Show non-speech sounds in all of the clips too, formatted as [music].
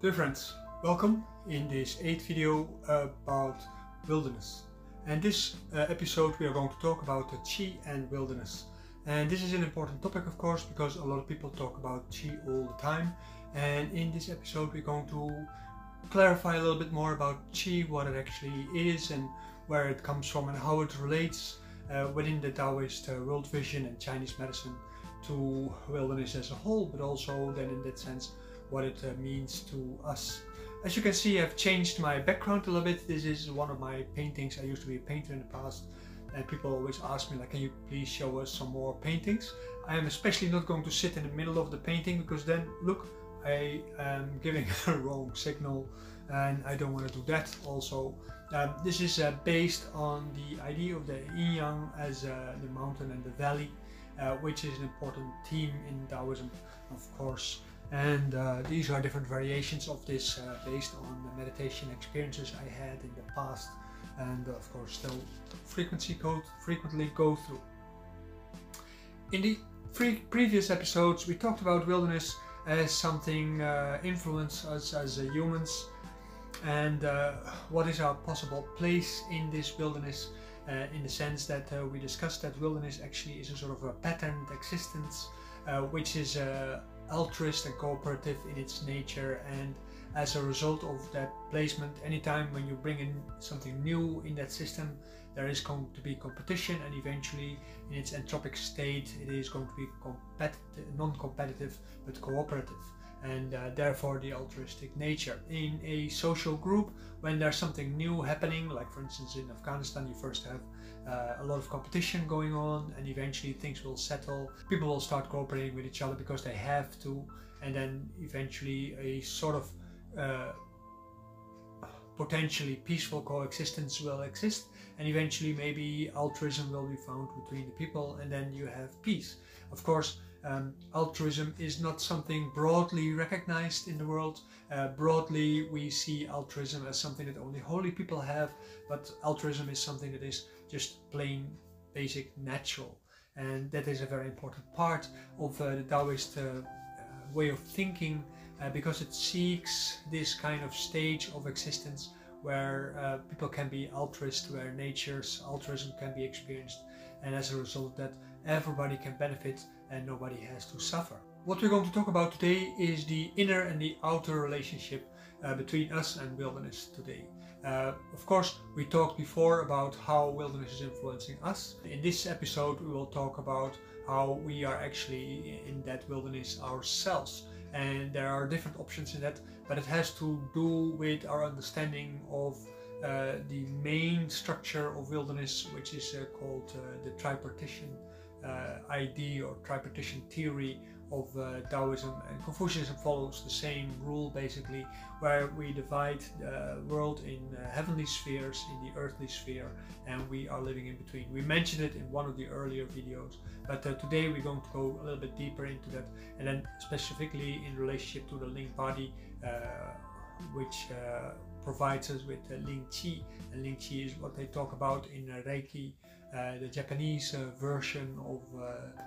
Dear friends, welcome in this 8th video about wilderness. And this uh, episode we are going to talk about the Qi and wilderness. And this is an important topic of course because a lot of people talk about Qi all the time. And in this episode we're going to clarify a little bit more about Qi, what it actually is and where it comes from and how it relates uh, within the Taoist uh, world vision and Chinese medicine to wilderness as a whole, but also then in that sense what it uh, means to us. As you can see, I've changed my background a little bit. This is one of my paintings. I used to be a painter in the past, and people always ask me, like, can you please show us some more paintings? I am especially not going to sit in the middle of the painting because then, look, I am giving [laughs] a wrong signal, and I don't want to do that. Also, um, this is uh, based on the idea of the yin yang as uh, the mountain and the valley, uh, which is an important theme in Taoism, of course. And uh, these are different variations of this uh, based on the meditation experiences I had in the past and uh, of course still frequency code frequently go through. In the previous episodes we talked about wilderness as something uh, influence us as uh, humans and uh, what is our possible place in this wilderness in the sense that we discussed that wilderness actually is a sort of a patterned existence which is altruist and cooperative in its nature and as a result of that placement anytime when you bring in something new in that system there is going to be competition and eventually in its entropic state it is going to be non-competitive but cooperative and uh, therefore the altruistic nature. In a social group, when there's something new happening, like for instance in Afghanistan, you first have uh, a lot of competition going on, and eventually things will settle. People will start cooperating with each other because they have to, and then eventually a sort of uh, potentially peaceful coexistence will exist, and eventually maybe altruism will be found between the people, and then you have peace. Of course, um, altruism is not something broadly recognized in the world. Uh, broadly, we see altruism as something that only holy people have, but altruism is something that is just plain, basic, natural. And that is a very important part of uh, the Taoist uh, uh way of thinking uh, because it seeks this kind of stage of existence where uh, people can be altruist, where nature's altruism can be experienced, and as a result, that everybody can benefit and nobody has to suffer. What we're going to talk about today is the inner and the outer relationship uh, between us and wilderness today. Uh, of course, we talked before about how wilderness is influencing us. In this episode, we will talk about how we are actually in that wilderness ourselves. And there are different options in that, but it has to do with our understanding of uh, the main structure of wilderness, which is uh, called uh, the tripartition idea or tripartition theory of uh, Taoism and Confucianism follows the same rule basically where we divide the world in uh, heavenly spheres in the earthly sphere and we are living in between. We mentioned it in one of the earlier videos but uh, today we're going to go a little bit deeper into that and then specifically in relationship to the Ling body uh, which uh, provides us with Ling Qi and Ling Qi is what they talk about in Reiki uh, the Japanese uh, version of uh,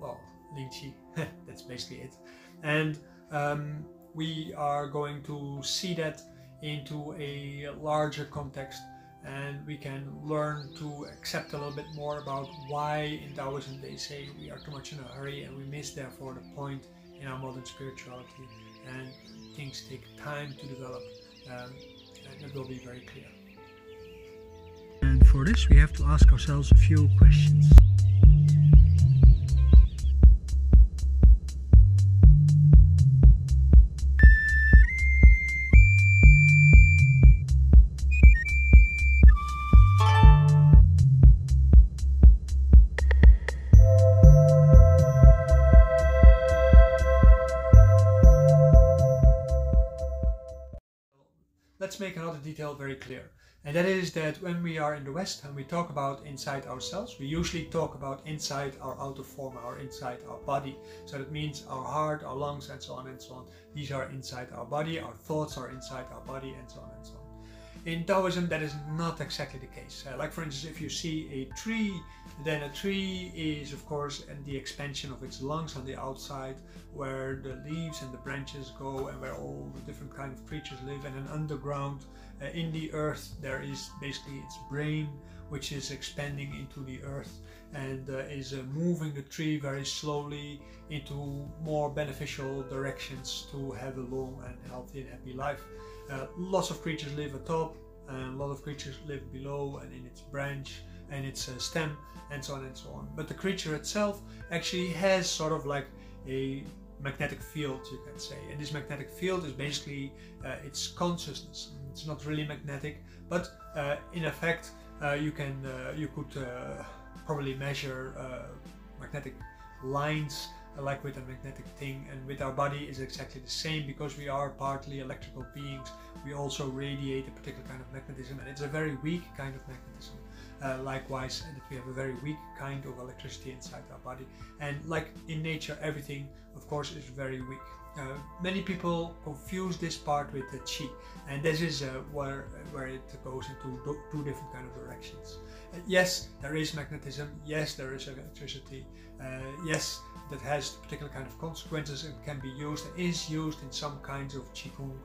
well Ling Qi. [laughs] That's basically it. And um, we are going to see that into a larger context and we can learn to accept a little bit more about why in Taoism they say we are too much in a hurry and we miss therefore the point in our modern spirituality and things take time to develop um, and it will be very clear. And for this we have to ask ourselves a few questions. When we are in the West and we talk about inside ourselves, we usually talk about inside our outer form, our inside our body. So that means our heart, our lungs, and so on and so on. These are inside our body, our thoughts are inside our body, and so on and so on. in Taoism, that is not exactly the case. Uh, like, for instance, if you see a tree, then a tree is, of course, the expansion of its lungs on the outside, where the leaves and the branches go, and where all the different kind of creatures live. And an underground, in the earth, there is basically its brain, which is expanding into the earth and uh, is uh, moving the tree very slowly into more beneficial directions to have a long and healthy and happy life. Uh, lots of creatures live atop, and a lot of creatures live below and in its branch and its uh, stem, and so on and so on. But the creature itself actually has sort of like a magnetic field, you can say. And this magnetic field is basically uh, its consciousness. It's not really magnetic, but uh, in effect, uh, you can you could probably measure magnetic lines like with a magnetic thing and with our body is exactly the same because we are partly electrical beings we also radiate a particular kind of magnetism and it's a very weak kind of magnetism uh, likewise that we have a very weak kind of electricity inside our body and like in nature everything of course is very weak. Uh, many people confuse this part with the chi and this is uh, where where it goes into two different kind of directions. Uh, yes there is magnetism. Yes there is electricity. Uh, yes that has particular kind of consequences and can be used is used in some kinds of qigong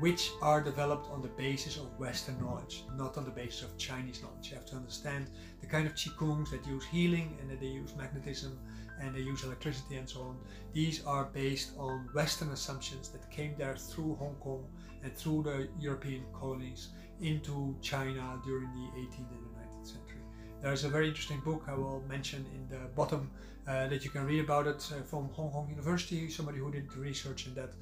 which are developed on the basis of Western knowledge, not on the basis of Chinese knowledge. You have to understand the kind of qigongs that use healing and that they use magnetism and they use electricity and so on. These are based on Western assumptions that came there through Hong Kong and through the European colonies into China during the 18th and the 19th century. There's a very interesting book I will mention in the bottom uh, that you can read about it uh, from Hong Kong University, somebody who did the research in that.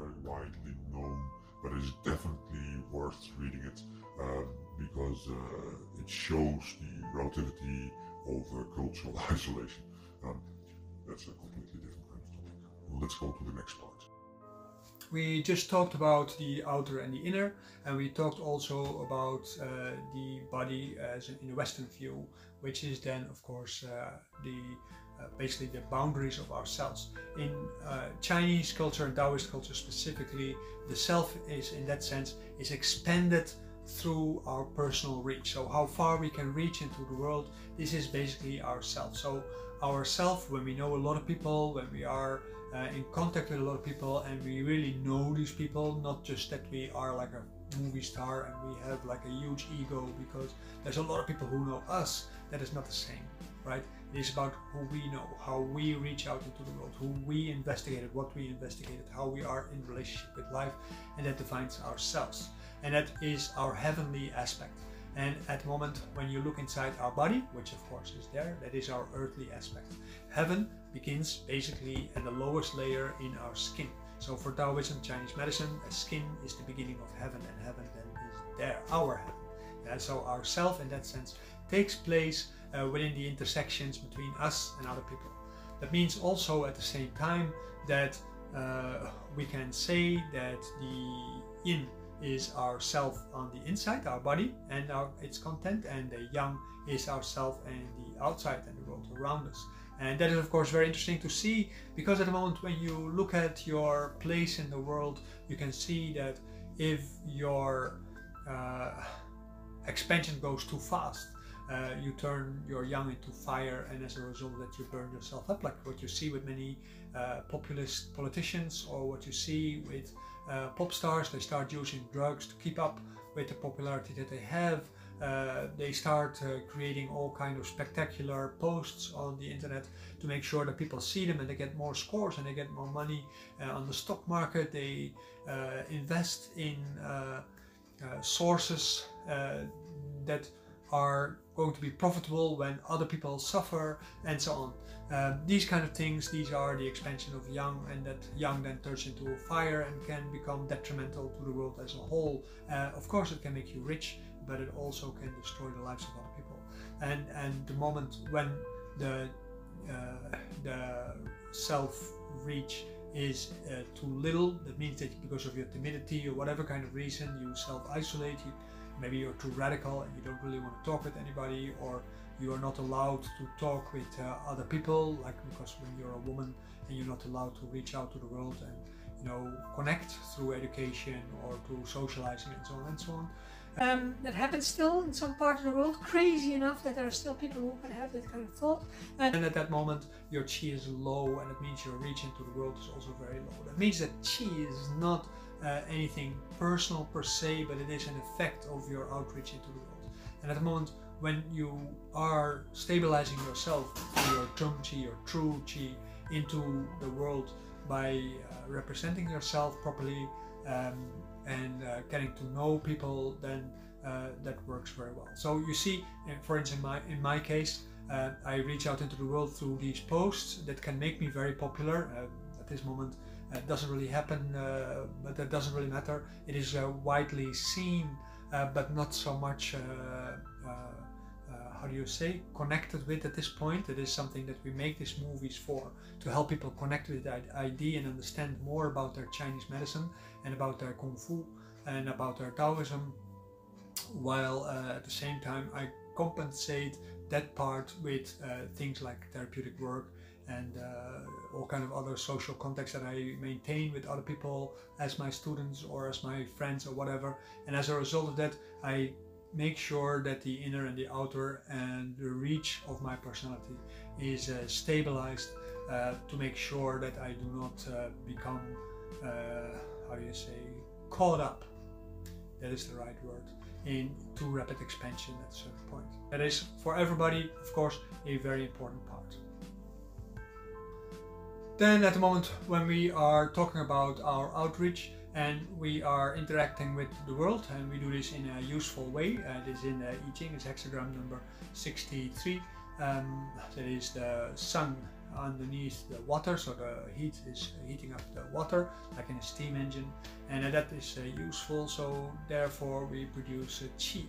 Very widely known, but it's definitely worth reading it uh, because uh, it shows the relativity of uh, cultural [laughs] isolation. Um, that's a completely different kind of topic. Let's go to the next part. We just talked about the outer and the inner, and we talked also about uh, the body as in a Western view, which is then, of course, uh, the basically the boundaries of ourselves. In uh, Chinese culture and Taoist culture specifically, the self is, in that sense, is expanded through our personal reach. So how far we can reach into the world, this is basically ourself. So ourself, when we know a lot of people, when we are uh, in contact with a lot of people and we really know these people, not just that we are like a movie star and we have like a huge ego because there's a lot of people who know us. That is not the same, right? It is about who we know, how we reach out into the world, who we investigated, what we investigated, how we are in relationship with life, and that defines ourselves. And that is our heavenly aspect. And at the moment when you look inside our body, which of course is there, that is our earthly aspect. Heaven begins basically at the lowest layer in our skin. So for Taoism, Chinese medicine, a skin is the beginning of heaven, and heaven then is there, our heaven. So our self, in that sense, takes place uh, within the intersections between us and other people. That means also at the same time that uh, we can say that the yin is our self on the inside, our body and our, its content, and the yang is our self and the outside and the world around us. And that is, of course, very interesting to see because at the moment when you look at your place in the world, you can see that if your uh, expansion goes too fast, uh, you turn your young into fire, and as a result, that you burn yourself up, like what you see with many uh, populist politicians, or what you see with uh, pop stars. They start using drugs to keep up with the popularity that they have. Uh, they start uh, creating all kind of spectacular posts on the internet to make sure that people see them and they get more scores and they get more money uh, on the stock market. They invest in sources that are going to be profitable when other people suffer and so on. Um, these kind of things, these are the expansion of yang and that yang then turns into fire and can become detrimental to the world as a whole. Uh, of course it can make you rich, but it also can destroy the lives of other people. And, and the moment when the, uh, the self reach is uh, too little, that means that because of your timidity or whatever kind of reason you self isolate, you maybe you're too radical and you don't really want to talk with anybody or you are not allowed to talk with uh, other people like because when you're a woman and you're not allowed to reach out to the world and you know, connect through education or through socializing and so on and so on. Um, that happens still in some part of the world, crazy enough that there are still people who can have that kind of thought. Uh, and at that moment, your chi is low, and it means your reach into the world is also very low. That means that chi is not uh, anything personal per se, but it is an effect of your outreach into the world. And at the moment, when you are stabilizing yourself your Tung Chi, your true Chi, into the world by uh, representing yourself properly um, and uh, getting to know people, then uh, that works very well. So you see, for instance, in my, in my case, uh, I reach out into the world through these posts that can make me very popular. Uh, at this moment, it doesn't really happen, uh, but that doesn't really matter. It is widely seen, but not so much how do you say, connected with at this point. It is something that we make these movies for, to help people connect with that idea and understand more about their Chinese medicine and about their Kung Fu and about their Taoism, while uh, at the same time I compensate that part with uh, things like therapeutic work and uh, all kind of other social contacts that I maintain with other people as my students or as my friends or whatever. And as a result of that, I make sure that the inner and the outer and the reach of my personality is uh, stabilized uh, to make sure that I do not uh, become, uh, how do you say, caught up. That is the right word. In too rapid expansion at a certain point. That is for everybody, of course, a very important part. Then, at the moment when we are talking about our outreach, and we are interacting with the world and we do this in a useful way. Uh, this is in the I Ching, it's hexagram number 63. Um, that is the sun underneath the water, so the heat is heating up the water like in a steam engine, and uh, that is uh, useful. So therefore, we produce chi.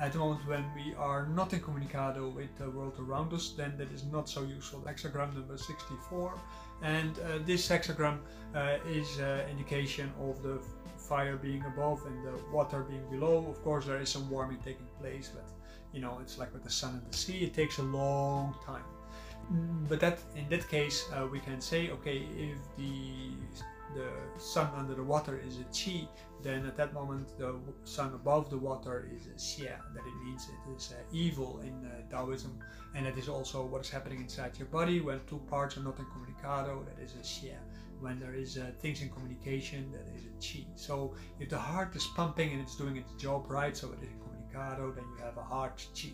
At the moment when we are not in communicado with the world around us, then that is not so useful. Hexagram number 64 and uh, this hexagram uh, is uh, indication of the fire being above and the water being below. Of course, there is some warming taking place, but you know, it's like with the sun and the sea, it takes a long time. Mm, but that in that case, uh, we can say, okay, if the the sun under the water is a qi, then at that moment the sun above the water is a xia. That it means it is uh, evil in uh, Taoism, and that is also what is happening inside your body when two parts are not in communicado. That is a xia. When there is uh, things in communication, that is a qi. So if the heart is pumping and it's doing its job right, so it is in communicado, then you have a heart qi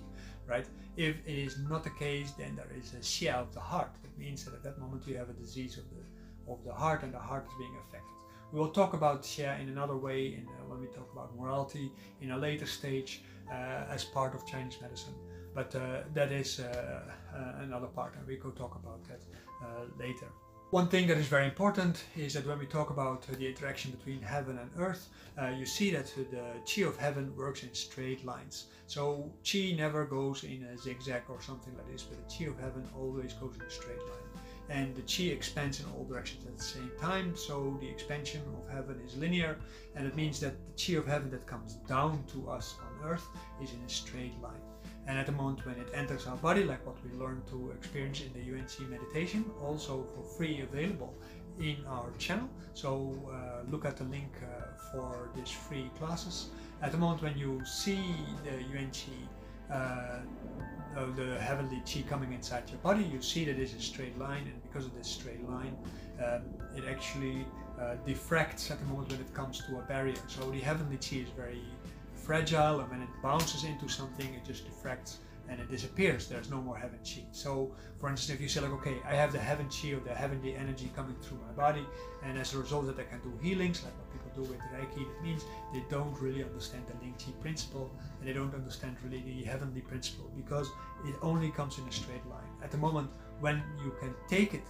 right? If it is not the case, then there is a xia of the heart. That means that at that moment you have a disease of the of the heart and the heart is being affected. We will talk about Xia in another way in, uh, when we talk about morality in a later stage uh, as part of Chinese medicine. But uh, that is uh, uh, another part, and we could talk about that uh, later. One thing that is very important is that when we talk about the interaction between heaven and earth, you see that the chi of heaven works in straight lines. So chi never goes in a zigzag or something like this, but the chi of heaven always goes in a straight line and the chi expands in all directions at the same time. So the expansion of heaven is linear, and it means that the chi of heaven that comes down to us on earth is in a straight line. And at the moment when it enters our body, like what we learned to experience in the yuan chi meditation, also for free available in our channel. So uh, look at the link uh, for these free classes. At the moment when you see the yuan chi uh, of the heavenly chi coming inside your body, you see that it's a straight line, and because of this straight line, um, it actually uh, diffracts at the moment when it comes to a barrier. So the heavenly chi is very fragile, and when it bounces into something, it just diffracts and it disappears. There's no more heaven chi. So, for instance, if you say like, okay, I have the heaven chi or the heavenly energy coming through my body, and as a result that I can do healings, like what people do with Reiki, that means they don't really understand the Ling Chi principle, and they don't understand really the heavenly principle because it only comes in a straight line. At the moment when you can take it,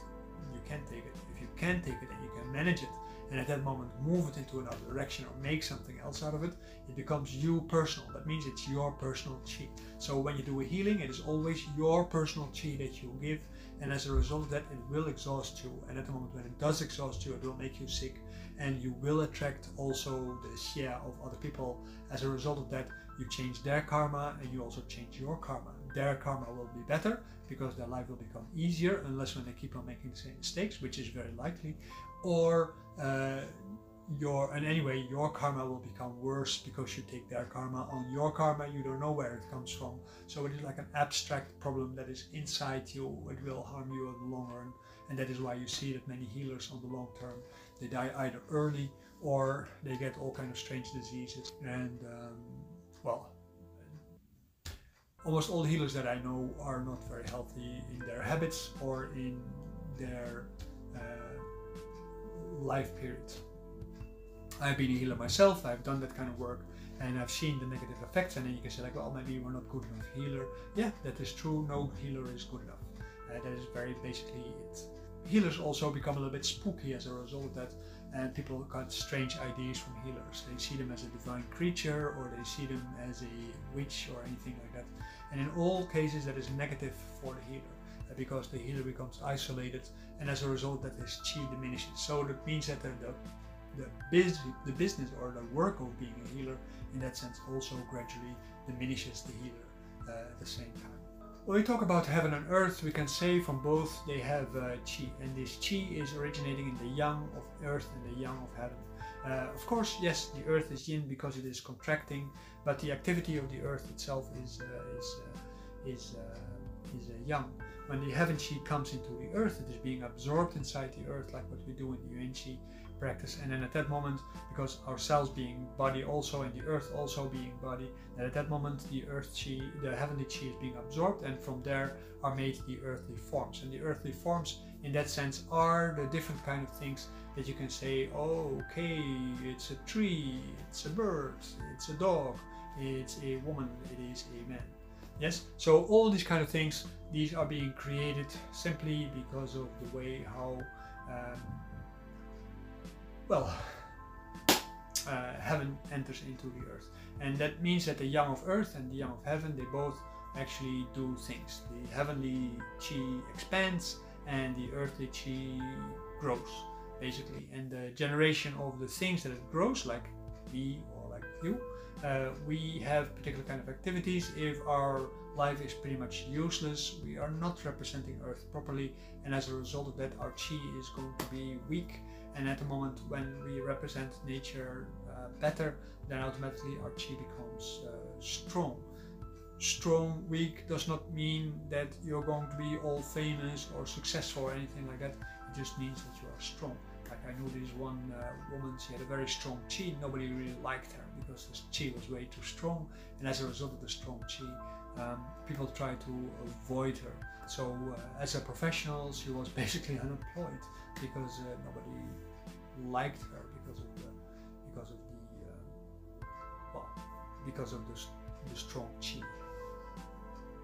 you can take it. If you can take it and you can manage it, and at that moment move it into another direction or make something else out of it, it becomes you personal. That means it's your personal chi. So when you do a healing, it is always your personal chi that you give, and as a result of that, it will exhaust you. And at the moment when it does exhaust you, it will make you sick, and you will attract also the xia of other people. As a result of that, you change their karma, and you also change your karma. Their karma will be better because their life will become easier, unless when they keep on making the same mistakes, which is very likely, or uh, your and anyway your karma will become worse because you take their karma on your karma. You don't know where it comes from. So it is like an abstract problem that is inside you. It will harm you in the long run. And that is why you see that many healers on the long term they die either early or they get all kind of strange diseases. And um, well almost all healers that i know are not very healthy in their habits or in their uh, life periods. I've been a healer myself, I've done that kind of work, and I've seen the negative effects. And then you can say, like, well, maybe we're not good enough healer. Yeah, that is true. No healer is good enough. Uh, that is very basically it. Healers also become a little bit spooky as a result of that, and people got strange ideas from healers. They see them as a divine creature, or they see them as a witch, or anything like that. And in all cases, that is negative for the healer uh, because the healer becomes isolated, and as a result, that his chi diminishes. So that means that the, the biz, the business or the work of being a healer in that sense also gradually diminishes the healer uh, at the same time. When we talk about heaven and earth, we can say from both they have uh, chi, and this chi is originating in the yang of earth and the yang of heaven. Uh, of course, yes, the earth is yin because it is contracting, but the activity of the earth itself is uh, is uh, is uh, is yang. When the heaven chi comes into the earth, it is being absorbed inside the earth, like what we do in the yuan chi practice. And then at that moment, because our cells being body also and the earth also being body, that at that moment the earth chi, the heavenly chi is being absorbed, and from there are made the earthly forms. And the earthly forms, in that sense, are the different kind of things that you can say, oh, okay, it's a tree, it's a bird, it's a dog, it's a woman, it is a man. Yes, so all these kind of things, these are being created simply because of the way how um, well, uh, heaven enters into the earth. And that means that the yang of earth and the yang of heaven, they both actually do things. The heavenly chi expands and the earthly chi grows, basically. And the generation of the things that it grows, like me or like you, uh, we have particular kind of activities. If our life is pretty much useless, we are not representing Earth properly, and as a result of that, our chi is going to be weak and at the moment when we represent nature uh, better, then automatically our chi becomes uh, strong. Strong, weak does not mean that you're going to be all famous or successful or anything like that. It just means that you are strong. I know this one uh, woman, she had a very strong chi. Nobody really liked her because the chi was way too strong, and as a result of the strong chi, um, people tried to avoid her. So uh, as a professional, she was [laughs] basically unemployed because uh, nobody liked her because of the because of the uh, well because of the, the strong chi.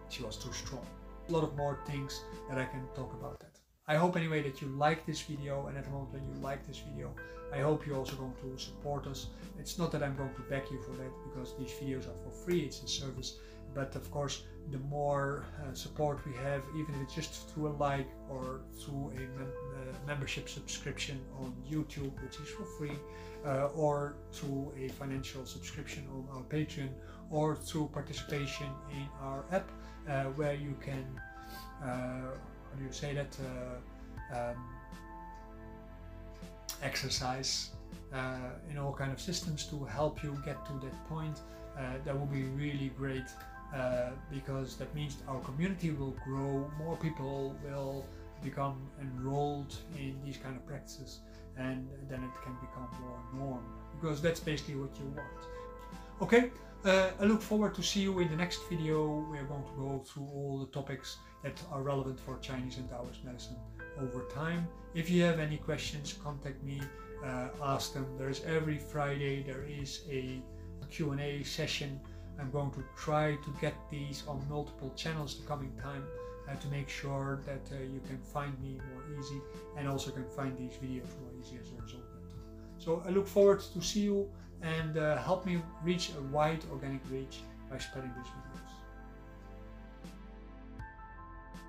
She was too strong. A lot of more things that I can talk about that. I hope anyway that you like this video and at the moment when you like this video I hope you're also going to support us. It's not that I'm going to beg you for that because these videos are for free, it's a service but of course the more uh, support we have even if it's just through a like or through a mem uh, membership subscription on YouTube which is for free uh, or through a financial subscription on our Patreon or through participation in our app uh, where you can uh, do you say that uh, um, exercise in all kind of systems to help you get to that point that will be really great uh, because that means our community will grow, more people will become enrolled in these kind of practices, and then it can become more norm because that's basically what you want. Okay, uh, I look forward to see you in the next video. We are going to go through all the topics that are relevant for Chinese and Taoist medicine over time. If you have any questions, contact me, uh, ask them. There's every Friday there is a Q&A session I'm going to try to get these on multiple channels the coming time uh, to make sure that uh, you can find me more easy and also can find these videos more easy as a result. So I look forward to see you and uh, help me reach a wide organic reach by spreading these videos.